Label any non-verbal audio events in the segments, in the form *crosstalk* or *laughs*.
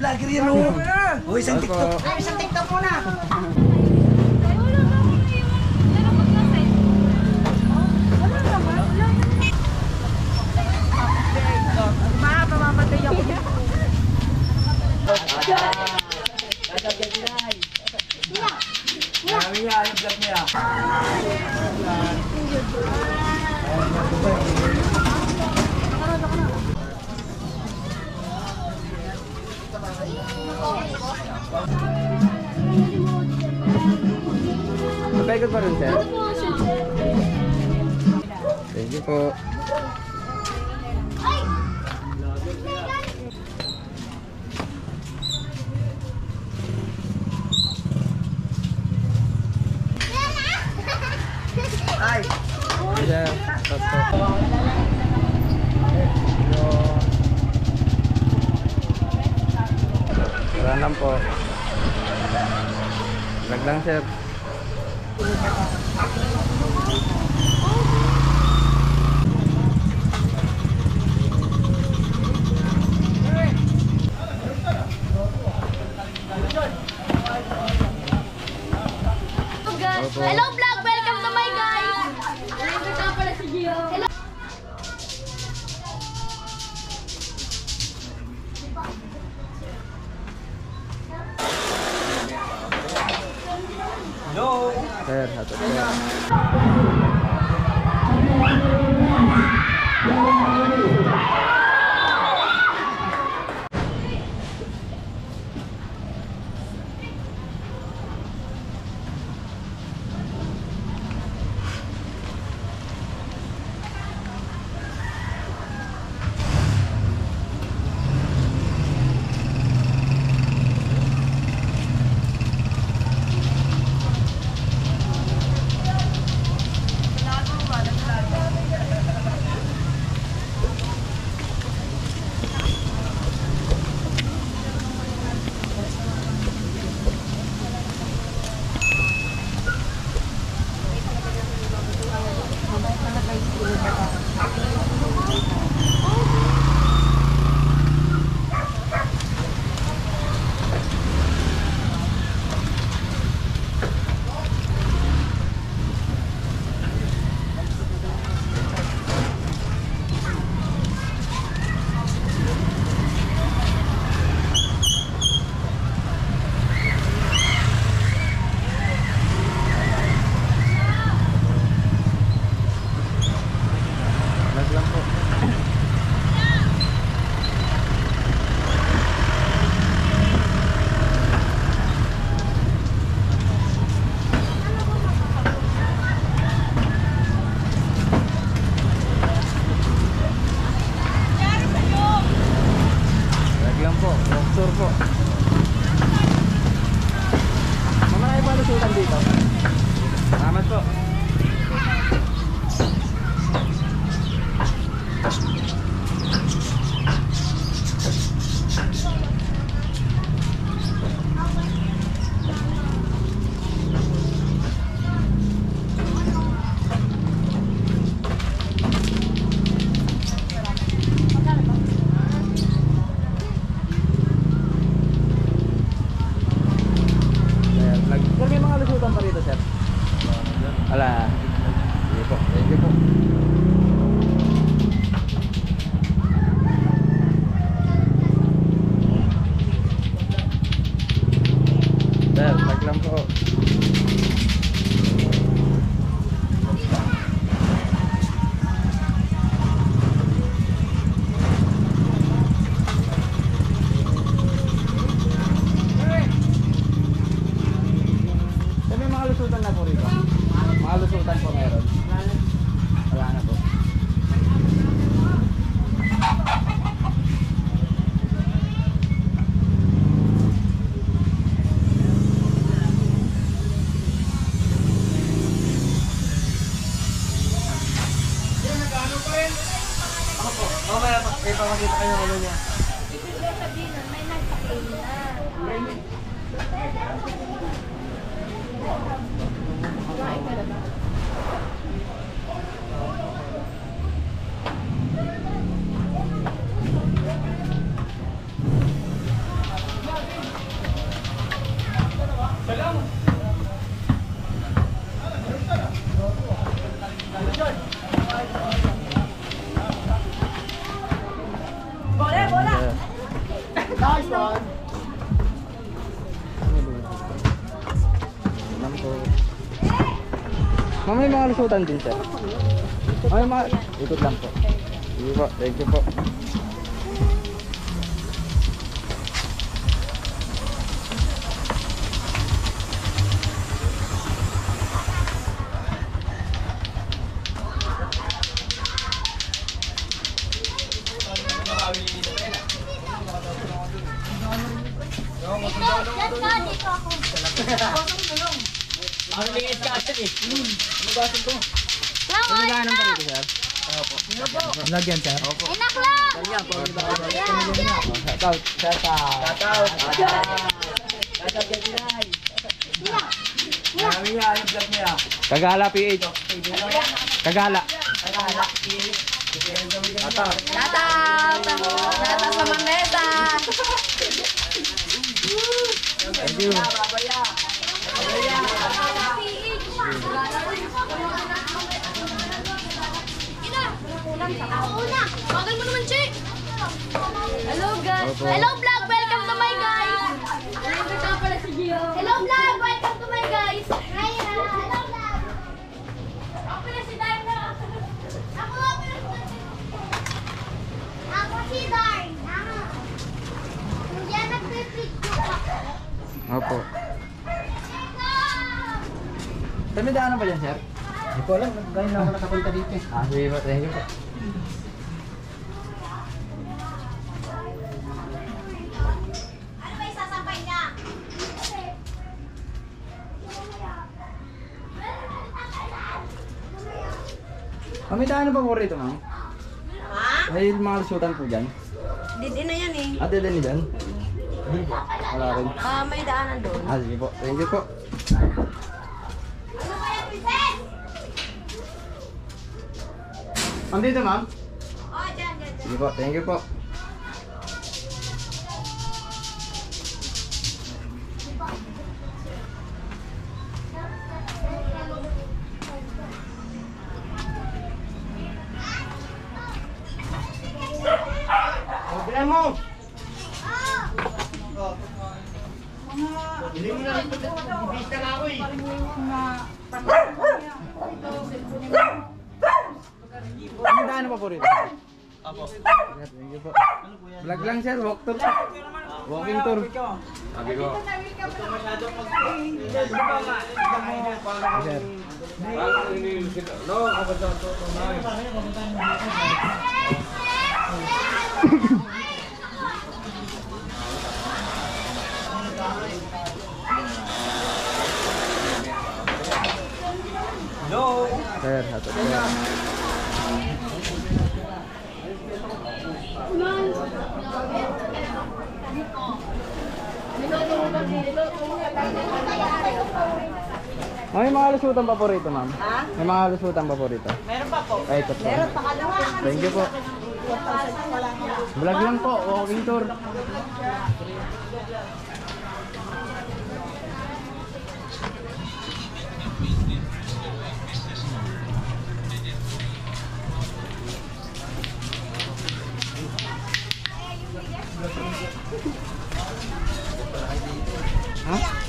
vlogger yan oh. Oh, isang TikTok. Ay, isang TikTok muna. Marami niya, Magpaikot pa rin, sir. Thank you po. Lang po. Lag lang, sir. Sir, hato sir. Na po rito. Mga lusutan po meron. Wala na po. Lusutan din, sir. Ay, mga... Ikot lang po. Sige po, thank you po. Dito, dyan ka, dito ako. Lang, ay, Ano pa nak! rito, sir? Lagyan, sir? Opo. Ay, nak lang! Ayan, Shout out, shout out. Marami yan yung vlog niya. Kagala PH. Kagala. Natal! Natal sa Mandesa! Thank you. Hello, vlog! Welcome to my guys! Hello, vlog! Welcome to my guys! Hi, Hello, vlog! Ako pala si Darna! Ako si Ako si Darna! Hindi yan nagpipicture ako. Opo. Sir, may daanan pa dyan, sir? Hindi ko alam, ganyan lang ako nakapunta dito. eh. Ah, sige po, thank you po. Ah, daanan pa po rito, ma'am? Ha? May mga lusutan po dyan. Didi na yan eh. Ate, din dyan? Wala rin. Ah, may daanan doon. Ah, sige po. Thank you po. Ano ba yan, princess? Andito, ma'am? Oh, dyan, dyan, dyan. Sige po, thank you po. May daanan pa po rito. Apo. Thank you po. Vlog lang, sir. Walk tour. Walking tour. Sabi ko. Sir. Sir, satu sir. May mga lusutan pa po rito, ma'am. Ha? May mga lusutan pa po rito. Meron pa po. Ay, ito po. Meron pa ka naman. Thank you po. Vlog lang po, walking tour. Ha?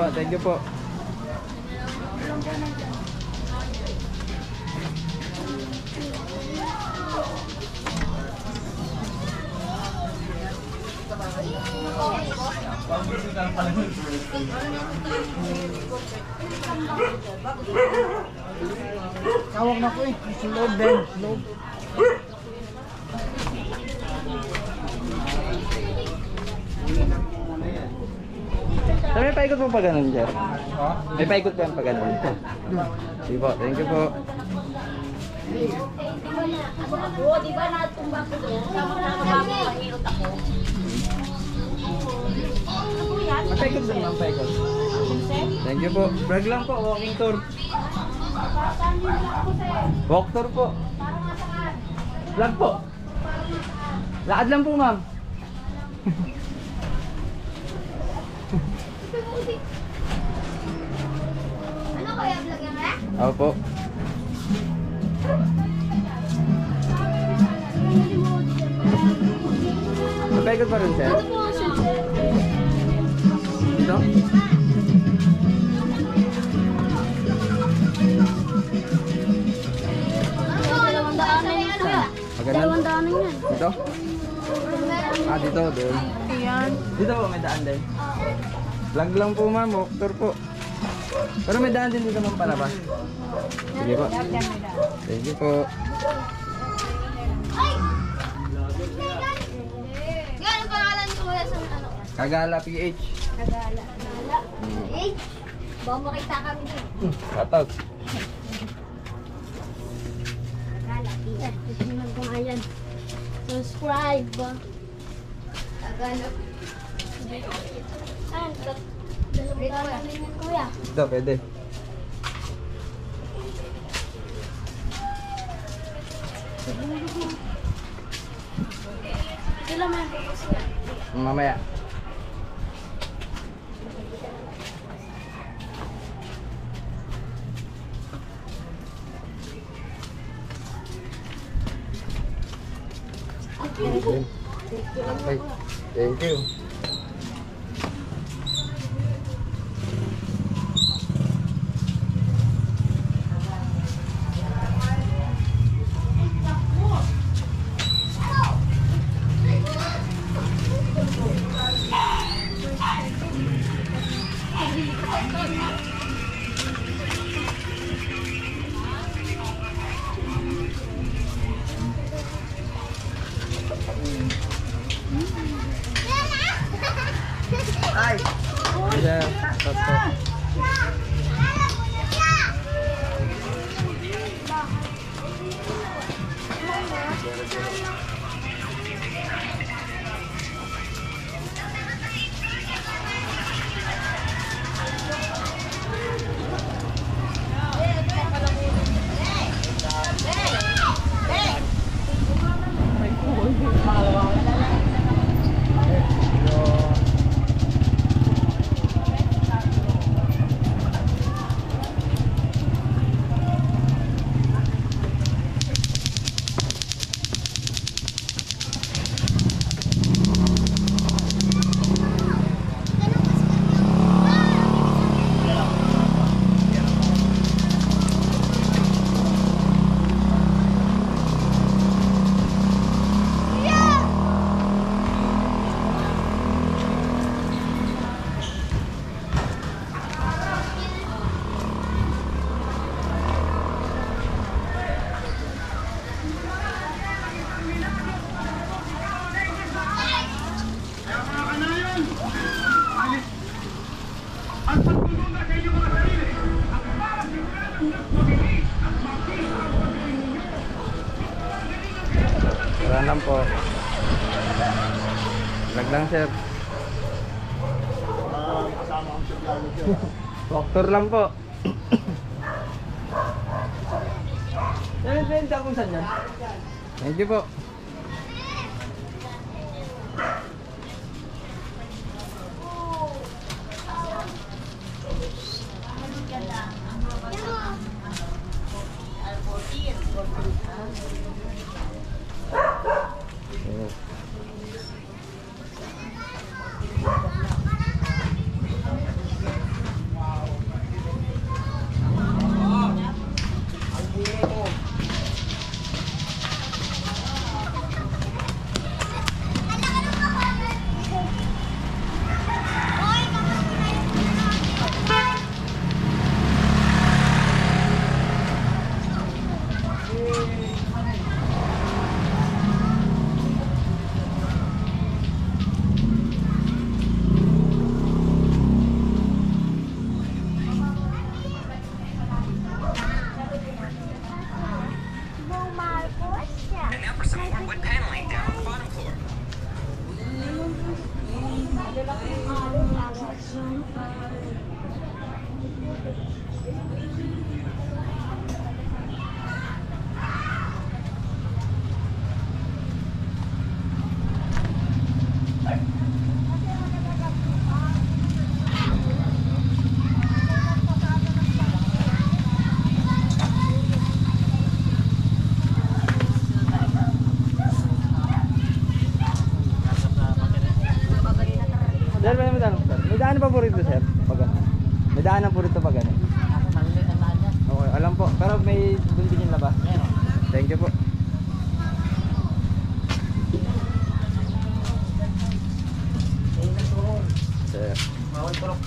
Po, thank you po. Tawag na ko eh. Slow din. Slow. So, may paikot po pa ganun, sir? May paikot po pa ganun. Sige po, thank you po. Oo, di ba natumba ko doon? Ako, mahirot ako. May paikot din, ma'am, paikot. Thank you po. Vlog lang po, walking tour. Walk tour po. Vlog po. Lakad lang po, ma'am. *laughs* Ano kaya vlog yan, eh? Opo. May paikot pa rin, sir. Ano, dalawang. Pag ganun? daanan yan. Dito? Ah, dito, doon. Ayan. Dito po, may daan din. Vlog lang po, ma'am. Walk tour po. Pero may daan din dito, ma'am, palabas. Sige po. You po. Ang pangalan ko kuya sa ano? Kagala PH. Kagala. Kagala. Eh, baka makita kami din. Shoutout. Kagala. Nga yan. Subscribe. Kagala. Dalawang daanan din yan, kuya. Dito, pwede. Sila man. Mamaya. Okay. Thank you. Lang, sir. Walk tour lang po. Sir, benta kung saan yan. Thank you po.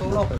Tolong.